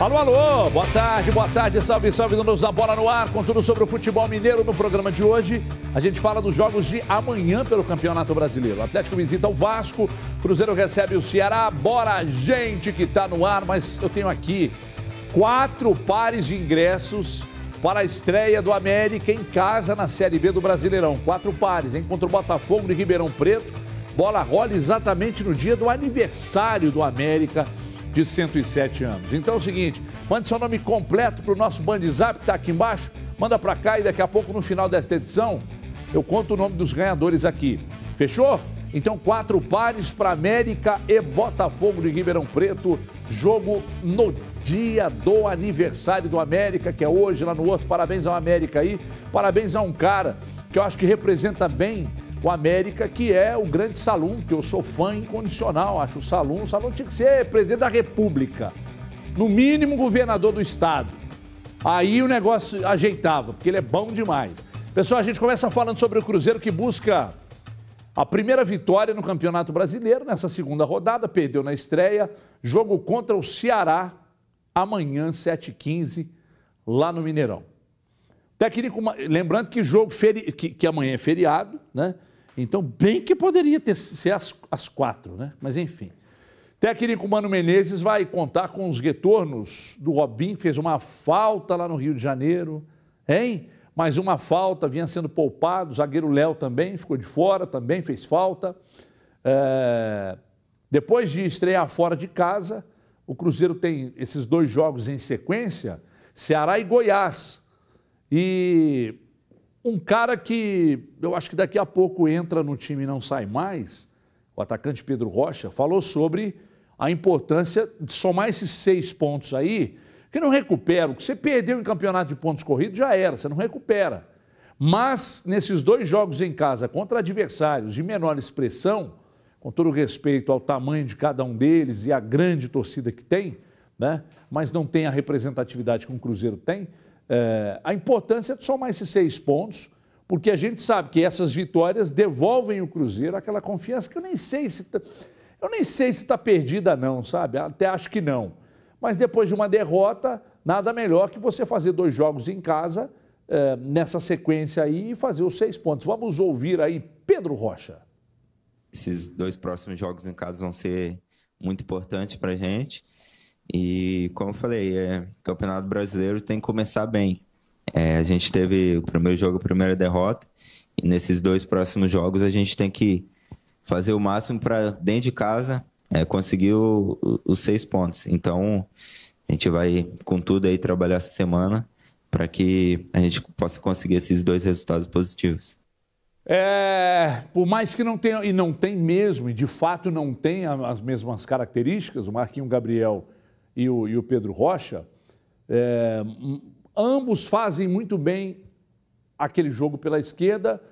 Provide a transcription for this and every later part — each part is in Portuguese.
Alô, alô, boa tarde, boa tarde, salve, salve, donos da bola no ar, com tudo sobre o futebol mineiro no programa de hoje. A gente fala dos jogos de amanhã pelo Campeonato Brasileiro. O Atlético visita o Vasco, Cruzeiro recebe o Ceará, bora gente que tá no ar, mas eu tenho aqui quatro pares de ingressos para a estreia do América em casa na Série B do Brasileirão. Quatro pares, hein? Contra o Botafogo de Ribeirão Preto. Bola rola exatamente no dia do aniversário do América de 107 anos. Então é o seguinte, mande seu nome completo para o nosso Bandizap que está aqui embaixo, manda para cá e daqui a pouco no final desta edição eu conto o nome dos ganhadores aqui. Fechou? Então quatro pares para América e Botafogo de Ribeirão Preto, jogo no dia do aniversário do América, que é hoje lá no outro. Parabéns ao América aí, parabéns a um cara que eu acho que representa bem o América, que é o grande Salum, que eu sou fã incondicional, acho o Salum. O Salum tinha que ser presidente da República, no mínimo governador do Estado. Aí o negócio ajeitava, porque ele é bom demais. Pessoal, a gente começa falando sobre o Cruzeiro que busca a primeira vitória no Campeonato Brasileiro, nessa segunda rodada, perdeu na estreia, jogo contra o Ceará, amanhã, 7h15, lá no Mineirão. Técnico, lembrando que jogo feri, que, que amanhã é feriado, né? Então, bem que poderia ter, ser às, às quatro, né? Mas enfim. Técnico Mano Menezes vai contar com os retornos do Robin, que fez uma falta lá no Rio de Janeiro, hein? Mais uma falta, vinha sendo poupado. O zagueiro Léo também ficou de fora, também fez falta. É... Depois de estrear fora de casa, o Cruzeiro tem esses dois jogos em sequência: Ceará e Goiás. E um cara que eu acho que daqui a pouco entra no time e não sai mais, o atacante Pedro Rocha, falou sobre a importância de somar esses seis pontos aí, que não recupera. O que você perdeu em campeonato de pontos corridos já era, você não recupera. Mas nesses dois jogos em casa contra adversários de menor expressão, com todo respeito ao tamanho de cada um deles e à grande torcida que tem, né? mas não tem a representatividade que um Cruzeiro tem, é, a importância de somar esses seis pontos, porque a gente sabe que essas vitórias devolvem o Cruzeiro aquela confiança que eu nem sei se tá, eu nem sei se está perdida não, sabe? Até acho que não. Mas depois de uma derrota, nada melhor que você fazer dois jogos em casa é, nessa sequência aí e fazer os seis pontos. Vamos ouvir aí Pedro Rocha. Esses dois próximos jogos em casa vão ser muito importantes para a gente. E, como eu falei, é, Campeonato Brasileiro tem que começar bem. É, a gente teve o primeiro jogo, a primeira derrota, e nesses dois próximos jogos a gente tem que fazer o máximo para, dentro de casa, é, conseguir o, o, os seis pontos. Então, a gente vai com tudo aí trabalhar essa semana para que a gente possa conseguir esses dois resultados positivos. É, por mais que não tenha, e não tem mesmo, e de fato não tem as mesmas características, o Marquinho Gabriel e o, e o Pedro Rocha, é, ambos fazem muito bem aquele jogo pela esquerda,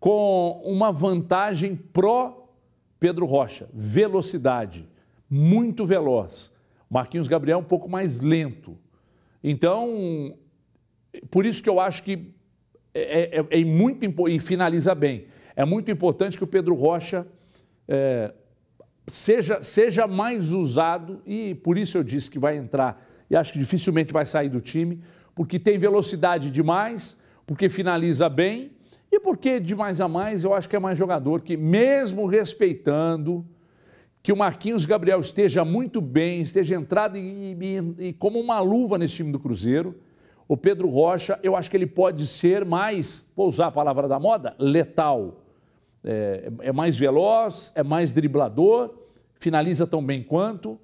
com uma vantagem pró Pedro Rocha, velocidade, muito veloz. Marquinhos Gabriel um pouco mais lento. Então, por isso que eu acho que é, é, é muito e finaliza bem. É muito importante que o Pedro Rocha é, seja, seja mais usado, e por isso eu disse que vai entrar, e acho que dificilmente vai sair do time, porque tem velocidade demais, porque finaliza bem, e porque de mais a mais eu acho que é mais jogador que, mesmo respeitando que o Marquinhos Gabriel esteja muito bem, esteja entrado e, e, e como uma luva nesse time do Cruzeiro, o Pedro Rocha, eu acho que ele pode ser mais, vou usar a palavra da moda, letal é, é mais veloz, é mais driblador, finaliza tão bem quanto.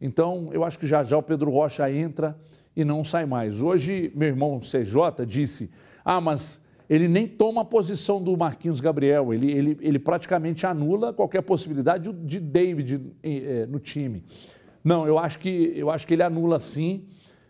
Então, eu acho que já já o Pedro Rocha entra e não sai mais. Hoje, meu irmão CJ disse: ah, mas ele nem toma a posição do Marquinhos Gabriel, ele, ele, ele praticamente anula qualquer possibilidade de David é, no time. Não, eu acho que, eu acho que ele anula sim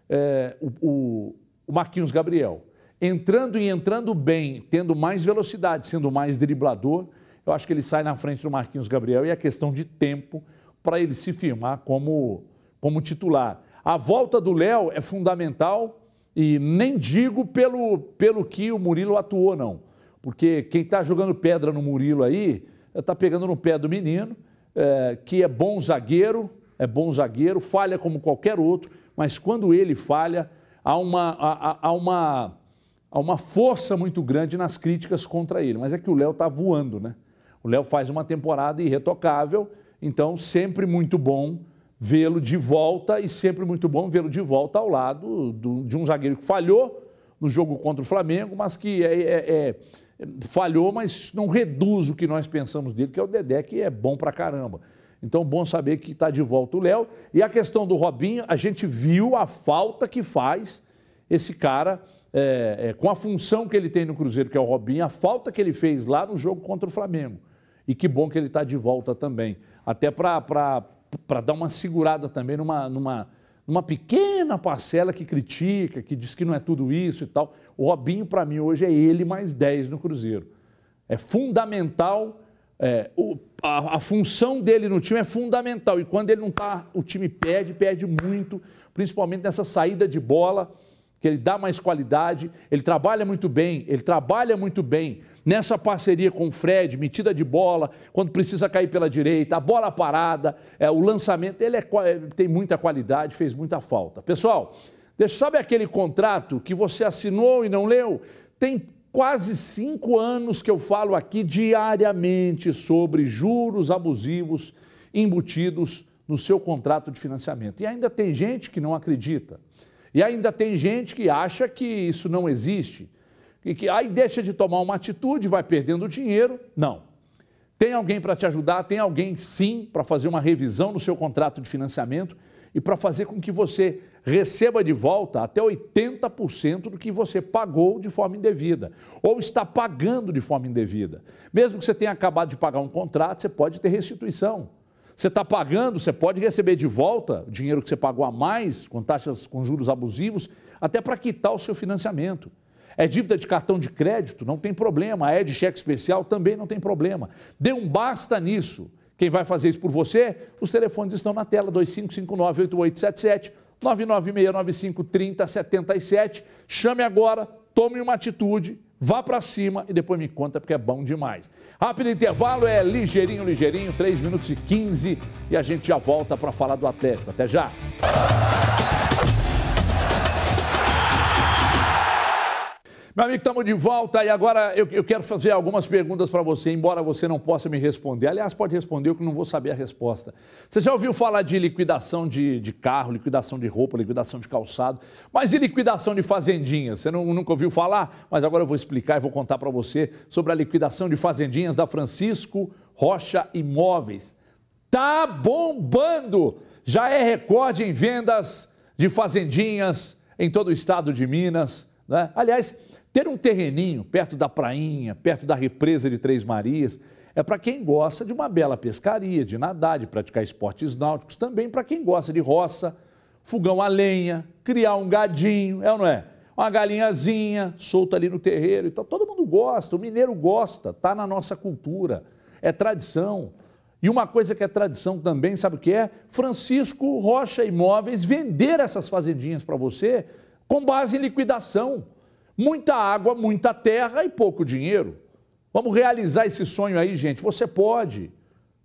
é, o, o Marquinhos Gabriel entrando e entrando bem, tendo mais velocidade, sendo mais driblador, eu acho que ele sai na frente do Marquinhos Gabriel e é questão de tempo para ele se firmar como, como titular. A volta do Léo é fundamental e nem digo pelo, pelo que o Murilo atuou, não. Porque quem está jogando pedra no Murilo aí está pegando no pé do menino, é, que é bom zagueiro, é bom zagueiro, falha como qualquer outro, mas quando ele falha, há uma, há, há uma, há uma força muito grande nas críticas contra ele. Mas é que o Léo está voando, né? O Léo faz uma temporada irretocável, então sempre muito bom vê-lo de volta e sempre muito bom vê-lo de volta ao lado do, de um zagueiro que falhou no jogo contra o Flamengo, mas que é, é, é, falhou, mas não reduz o que nós pensamos dele, que é o Dedé, que é bom pra caramba. Então, bom saber que está de volta o Léo. E a questão do Robinho, a gente viu a falta que faz esse cara, é, é, com a função que ele tem no Cruzeiro, que é o Robinho, a falta que ele fez lá no jogo contra o Flamengo. E que bom que ele está de volta também. Até para dar uma segurada também numa, numa, numa pequena parcela que critica, que diz que não é tudo isso e tal. O Robinho, para mim, hoje é ele mais 10 no Cruzeiro. É fundamental, é, o, a, a, função dele no time é fundamental. E quando ele não está, o time perde, perde muito, principalmente nessa saída de bola, que ele dá mais qualidade, ele trabalha muito bem, ele trabalha muito bem nessa parceria com o Fred, metida de bola, quando precisa cair pela direita, a bola parada, é, o lançamento, ele é, tem muita qualidade, fez muita falta. Pessoal, deixa, sabe aquele contrato que você assinou e não leu? Tem quase cinco anos que eu falo aqui diariamente sobre juros abusivos embutidos no seu contrato de financiamento. E ainda tem gente que não acredita. E ainda tem gente que acha que isso não existe e que aí deixa de tomar uma atitude, vai perdendo dinheiro. Não. Tem alguém para te ajudar, tem alguém sim para fazer uma revisão no seu contrato de financiamento e para fazer com que você receba de volta até 80% do que você pagou de forma indevida ou está pagando de forma indevida. Mesmo que você tenha acabado de pagar um contrato, você pode ter restituição. Você está pagando, você pode receber de volta o dinheiro que você pagou a mais, com taxas, com juros abusivos, até para quitar o seu financiamento. É dívida de cartão de crédito? Não tem problema. É de cheque especial? Também não tem problema. Dê um basta nisso. Quem vai fazer isso por você? Os telefones estão na tela: 2559-8877, 996953077. Chame agora, tome uma atitude, vá para cima e depois me conta porque é bom demais. Rápido intervalo, é ligeirinho, ligeirinho, 3 minutos e 15 e a gente já volta para falar do Atlético. Até já! Meu amigo, estamos de volta e agora eu, eu quero fazer algumas perguntas para você, embora você não possa me responder. Aliás, pode responder, eu que não vou saber a resposta. Você já ouviu falar de liquidação de, de carro, liquidação de roupa, liquidação de calçado, mas e liquidação de fazendinhas? Você não, nunca ouviu falar? Mas agora eu vou explicar e vou contar para você sobre a liquidação de fazendinhas da Francisco Rocha Imóveis. Tá bombando! Já é recorde em vendas de fazendinhas em todo o estado de Minas. Né? Aliás, ter um terreninho perto da prainha, perto da represa de Três Marias, é para quem gosta de uma bela pescaria, de nadar, de praticar esportes náuticos, também para quem gosta de roça, fogão a lenha, criar um gadinho, é ou não é? Uma galinhazinha solta ali no terreiro. Então, todo mundo gosta, o mineiro gosta, está na nossa cultura, é tradição. E uma coisa que é tradição também, sabe o que é? Francisco Rocha Imóveis vender essas fazendinhas para você com base em liquidação. Muita água, muita terra e pouco dinheiro. Vamos realizar esse sonho aí, gente. Você pode.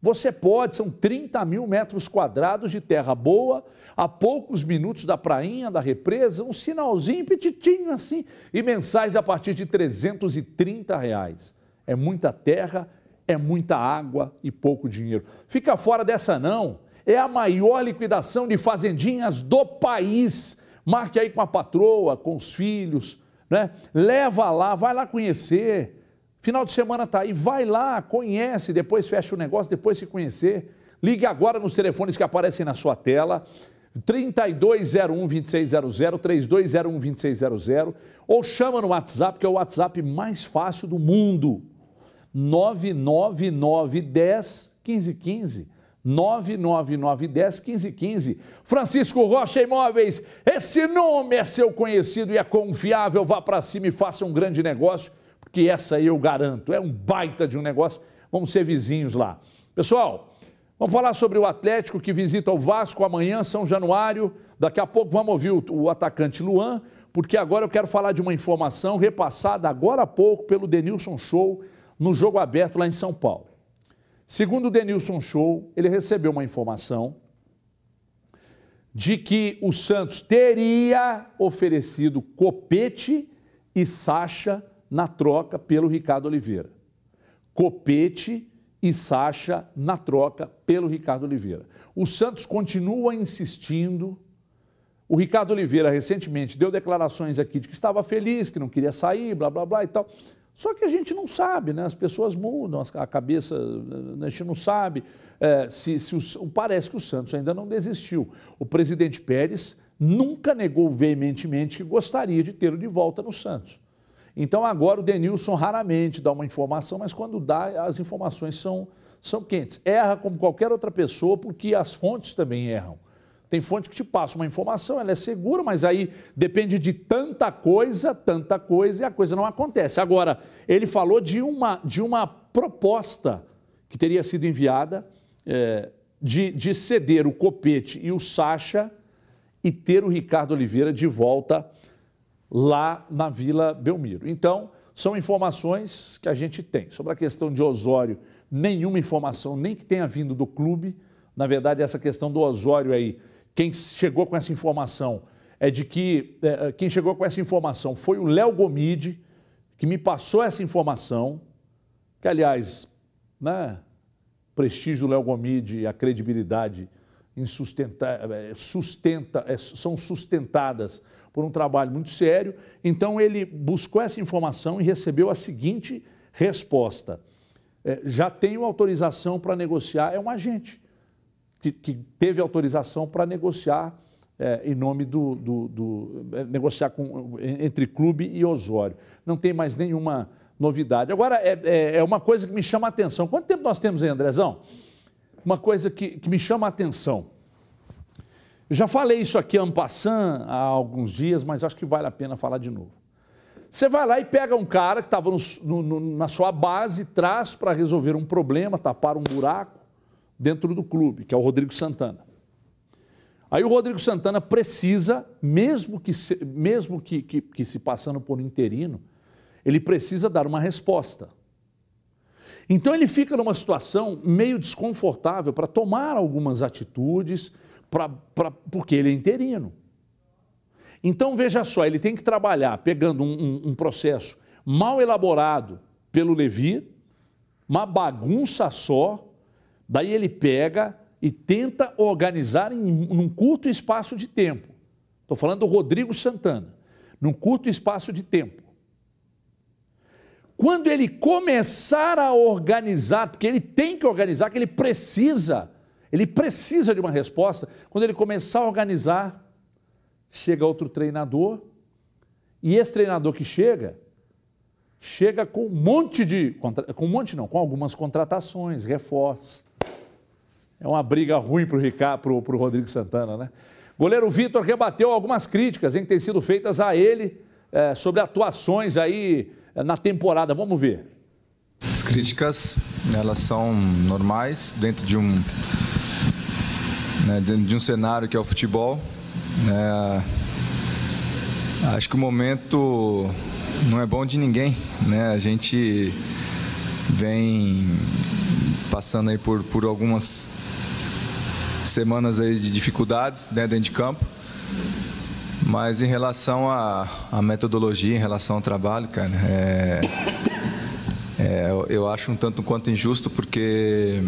Você pode. São 30 mil metros quadrados de terra boa, a poucos minutos da prainha, da represa, um sinalzinho petitinho assim, e mensais a partir de 330 reais. É muita terra, é muita água e pouco dinheiro. Fica fora dessa não. É a maior liquidação de fazendinhas do país. Marque aí com a patroa, com os filhos né? Leva lá, vai lá conhecer. Final de semana está aí, vai lá, conhece, depois fecha o negócio, depois se conhecer. Ligue agora nos telefones que aparecem na sua tela. 3201-2600, 3201-2600, ou chama no WhatsApp, que é o WhatsApp mais fácil do mundo. 99910 1515. 99910 1515. Francisco Rocha Imóveis, esse nome é seu conhecido e é confiável. Vá para cima e faça um grande negócio, porque essa eu garanto, é um baita de um negócio. Vamos ser vizinhos lá. Pessoal, vamos falar sobre o Atlético que visita o Vasco amanhã, São Januário. Daqui a pouco vamos ouvir o, o atacante Luan, porque agora eu quero falar de uma informação repassada agora há pouco pelo Denilson Show no jogo aberto lá em São Paulo. Segundo o Denilson Show, ele recebeu uma informação de que o Santos teria oferecido Copete e Sacha na troca pelo Ricardo Oliveira. Copete e Sacha na troca pelo Ricardo Oliveira. O Santos continua insistindo. O Ricardo Oliveira recentemente deu declarações aqui de que estava feliz, que não queria sair, blá blá blá e tal. Só que a gente não sabe, né? As pessoas mudam, a cabeça, a gente não sabe. É, se, se parece que o Santos ainda não desistiu. O presidente Pérez nunca negou veementemente que gostaria de tê-lo de volta no Santos. Então agora o Denilson raramente dá uma informação, mas quando dá, as informações são, são quentes. Erra como qualquer outra pessoa, porque as fontes também erram. Tem fonte que te passa uma informação, ela é segura, mas aí depende de tanta coisa, tanta coisa, e a coisa não acontece. Agora, ele falou de uma, de uma proposta que teria sido enviada é, de, de ceder o Copete e o Sacha e ter o Ricardo Oliveira de volta lá na Vila Belmiro. Então, são informações que a gente tem. Sobre a questão de Osório, nenhuma informação, nem que tenha vindo do clube. Na verdade, essa questão do Osório aí, quem chegou com essa informação é de que é, é quem chegou com essa informação foi o Léo Gomide, que me passou essa informação, que aliás, né, prestígio do Léo Gomide e a credibilidade é, sustenta, é, são sustentadas por um trabalho muito sério. Então, ele buscou essa informação e recebeu a seguinte resposta: é, já tenho autorização para negociar, é um agente que, que teve autorização para negociar é, em nome do, do, do é, negociar com, entre clube e Osório. Não tem mais nenhuma novidade. Agora, é, é, é, uma coisa que me chama a atenção. Quanto tempo nós temos aí, Andrezão? Uma coisa que, que me chama a atenção. Já falei isso aqui en passant há alguns dias, mas acho que vale a pena falar de novo. Você vai lá e pega um cara que estava na sua base, traz para resolver um problema, tapar um buraco dentro do clube, que é o Rodrigo Santana. Aí o Rodrigo Santana precisa, mesmo que, se, mesmo que, que, que se passando por interino, ele precisa dar uma resposta. Então ele fica numa situação meio desconfortável para tomar algumas atitudes pra, pra, porque ele é interino. Então veja só, ele tem que trabalhar pegando um, um, um processo mal elaborado pelo Levi, uma bagunça só, daí ele pega e tenta organizar em um curto espaço de tempo. Estou falando do Rodrigo Santana, num curto espaço de tempo. Quando ele começar a organizar, porque ele tem que organizar, que ele precisa ele precisa de uma resposta. Quando ele começar a organizar, chega outro treinador, e esse treinador que chega, chega com um monte de. Com um monte não, com algumas contratações, reforços. É uma briga ruim para o Ricardo, para o Rodrigo Santana, né? Goleiro Vitor rebateu algumas críticas em que têm sido feitas a ele é, sobre atuações aí é, na temporada. Vamos ver. As críticas, elas são normais dentro de um né, dentro de um cenário que é o futebol. Né, acho que o momento não é bom de ninguém. Né? A gente vem passando aí por, por algumas semanas aí de dificuldades né, dentro de campo. Mas em relação à, metodologia, em relação ao trabalho, cara, é, é, eu acho um tanto quanto injusto porque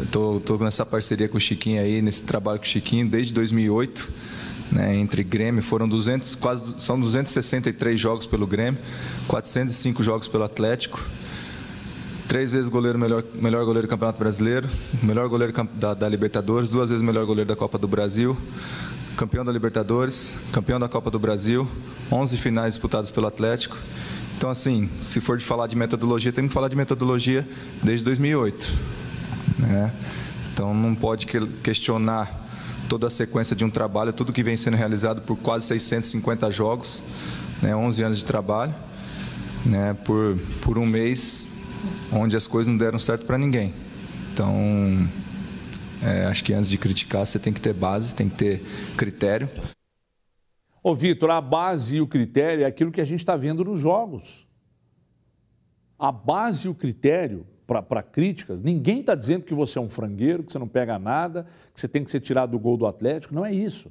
Estou tô, tô nessa parceria com o Chiquinho aí, nesse trabalho com o Chiquinho desde 2008, né, entre Grêmio, foram 200, quase, são 263 jogos pelo Grêmio, 405 jogos pelo Atlético, três vezes goleiro melhor, melhor goleiro do Campeonato Brasileiro, melhor goleiro da, da Libertadores, duas vezes melhor goleiro da Copa do Brasil, campeão da Libertadores, campeão da Copa do Brasil, 11 finais disputadas pelo Atlético. Então, assim, se for de falar de metodologia, tem que falar de metodologia desde 2008. Né? Então não pode questionar toda a sequência de um trabalho, tudo que vem sendo realizado por quase 650 jogos, né, 11 anos de trabalho, né, por, por um mês onde as coisas não deram certo para ninguém. Então, é, acho que antes de criticar, você tem que ter base, tem que ter critério. Ô, Vitor, a base e o critério é aquilo que a gente está vendo nos jogos. A base e o critério para críticas, ninguém está dizendo que você é um frangueiro, que você não pega nada, que você tem que ser tirado do gol do Atlético. Não é isso.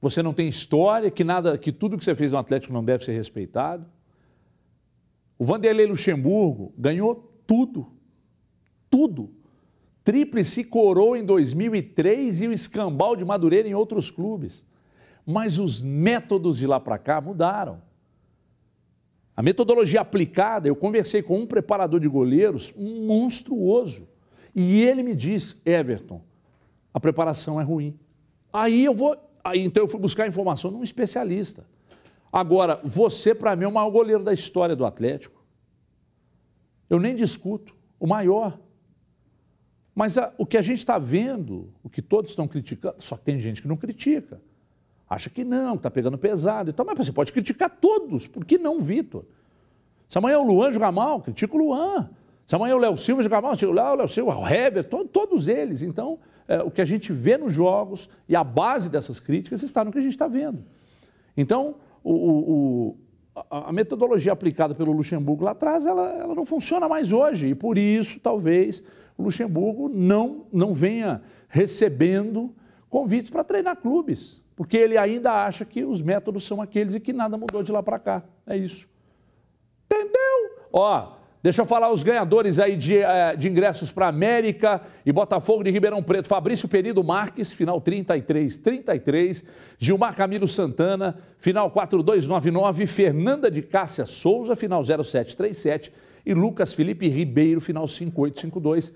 Você não tem história, que nada, que tudo que você fez no Atlético não deve ser respeitado. O Vanderlei Luxemburgo ganhou tudo. Tudo. Tríplice coroa em 2003 e o escambau de Madureira em outros clubes. Mas os métodos de lá para cá mudaram. A metodologia aplicada, eu conversei com um preparador de goleiros monstruoso. E ele me disse, Everton, a preparação é ruim. Aí eu vou, aí, então eu fui buscar informação num especialista. Agora, você para mim é o maior goleiro da história do Atlético. Eu nem discuto, o maior. Mas a, o que a gente está vendo, o que todos estão criticando, só que tem gente que não critica. Acha que não, está pegando pesado. Então, mas você pode criticar todos, por que não, Vitor? Se amanhã o Luan jogar mal, critica o Luan. Se amanhã o Léo Silva jogar mal, critica o Léo Silva, o Hever, to, todos eles. Então, é, o que a gente vê nos jogos e a base dessas críticas está no que a gente está vendo. Então, o, o, a, a, metodologia aplicada pelo Luxemburgo lá atrás, ela, ela não funciona mais hoje. E por isso, talvez, o Luxemburgo não, não venha recebendo convites para treinar clubes porque ele ainda acha que os métodos são aqueles e que nada mudou de lá para cá. É isso. Entendeu? Ó, deixa eu falar os ganhadores aí de, eh, de ingressos para América e Botafogo de Ribeirão Preto. Fabrício Perido Marques, final 33, 33. Gilmar Camilo Santana, final 4299. Fernanda de Cássia Souza, final 0737. E Lucas Felipe Ribeiro, final 5852.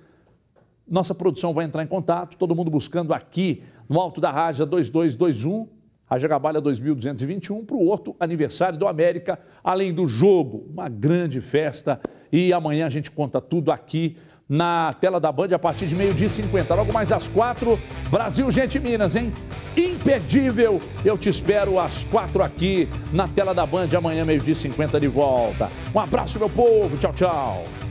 Nossa produção vai entrar em contato, todo mundo buscando aqui no alto da Raja 2221, Raja Gabalha 2221, para o outro aniversário do América, além do jogo, uma grande festa. E amanhã a gente conta tudo aqui na tela da Band a partir de meio-dia e 50. Logo mais às quatro, Brasil, gente Minas, hein? Imperdível! Eu te espero às quatro aqui na tela da Band, amanhã, meio-dia e 50 de volta. Um abraço, meu povo. Tchau, tchau.